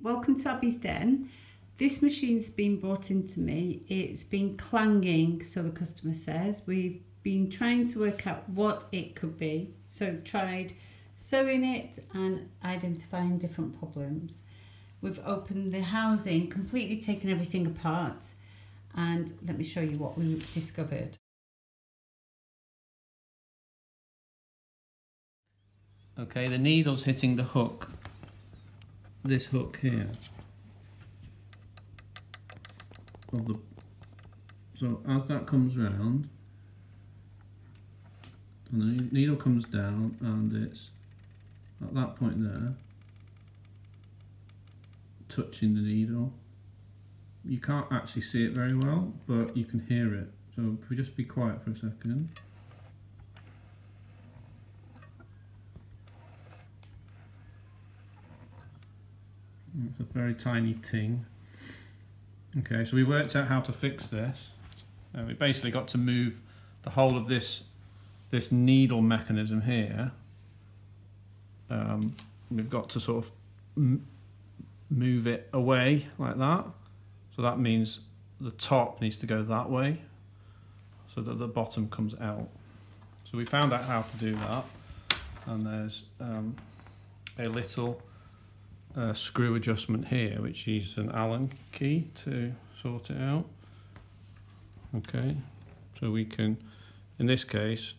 welcome to Abi's Den. This machine's been brought into me. It's been clanging, so the customer says. We've been trying to work out what it could be. So we've tried sewing it and identifying different problems. We've opened the housing, completely taken everything apart, and let me show you what we've discovered. Okay, the needle's hitting the hook, this hook here. Of the, so as that comes round, and the needle comes down and it's at that point there, touching the needle. You can't actually see it very well, but you can hear it. So if we just be quiet for a second. It's a very tiny ting. Okay, so we worked out how to fix this. Uh, we basically got to move the whole of this this needle mechanism here. Um, we've got to sort of move it away like that. So that means the top needs to go that way so that the bottom comes out. So we found out how to do that. And there's um, a little uh, screw adjustment here, which is an Allen key to sort it out. Okay, so we can, in this case,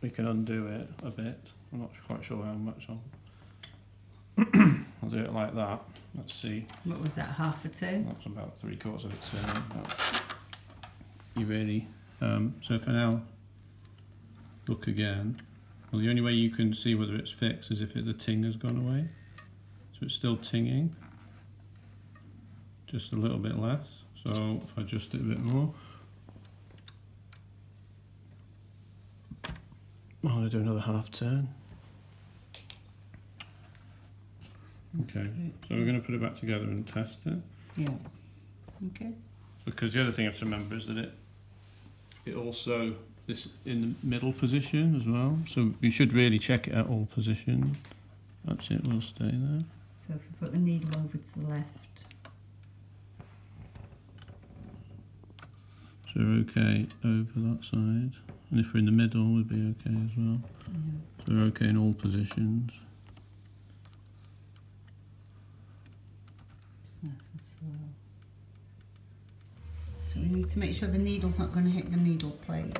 we can undo it a bit. I'm not quite sure how much I'll, I'll do it like that. Let's see. What was that, half a two? That's about three quarters of it turning. You really, um, so for now, look again. Well, the only way you can see whether it's fixed is if it, the ting has gone away. So it's still tinging, just a little bit less. So if I adjust it a bit more, I'm going to do another half turn. Okay, so we're going to put it back together and test it. Yeah. Okay. Because the other thing I have to remember is that it it also this in the middle position as well. So you should really check it at all positions. That's it, we'll stay there. So if we put the needle over to the left. So we're okay over that side. And if we're in the middle, we'd be okay as well. Yeah. So we're okay in all positions. Nice and slow. So we need to make sure the needle's not going to hit the needle plate.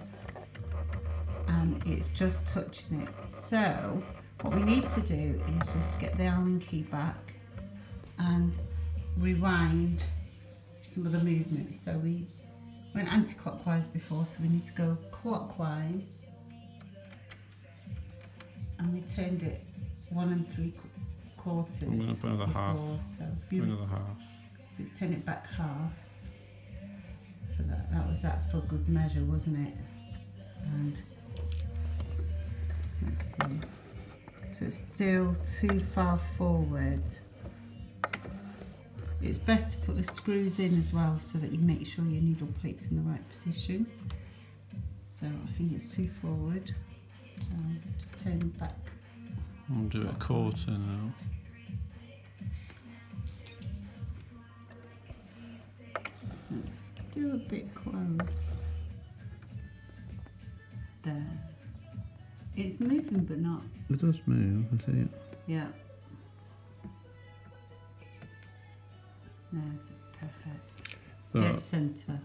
And it's just touching it. So what we need to do is just get the Allen key back and rewind some of the movements. So we went anti-clockwise before, so we need to go clockwise. And we turned it one and three quarters. I'm going to put another half. So if you, Another half. so you turn it back half. That, that was that for good measure, wasn't it? And let's see. So it's still too far forward. It's best to put the screws in as well so that you make sure your needle plate's in the right position. So I think it's too forward. So just turn it back. I'll do a quarter now. It's still a bit close. There. It's moving but not. It does move, I see it. Yeah. There's perfect. Dead centre.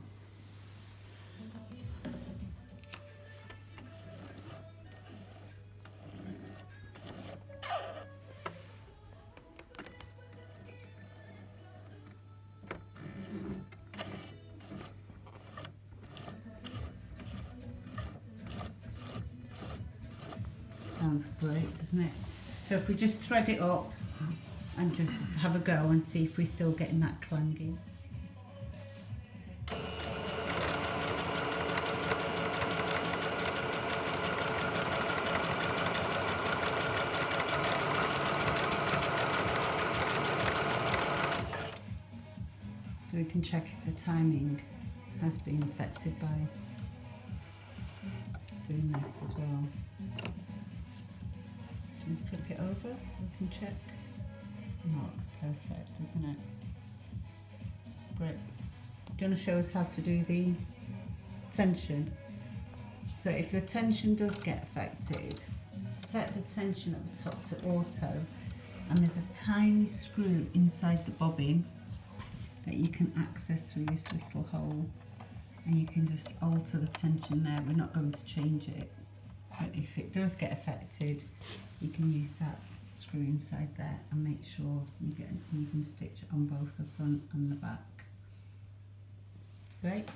Sounds great, doesn't it? So if we just thread it up and just have a go and see if we're still getting that clanging. So we can check if the timing has been affected by doing this as well. Flip it over so we can check? It's perfect, isn't it? Great. Do you want to show us how to do the tension? So if the tension does get affected, set the tension at the top to auto and there's a tiny screw inside the bobbin that you can access through this little hole and you can just alter the tension there. We're not going to change it but if it does get affected you can use that screw inside there and make sure you get an even stitch on both the front and the back. Great.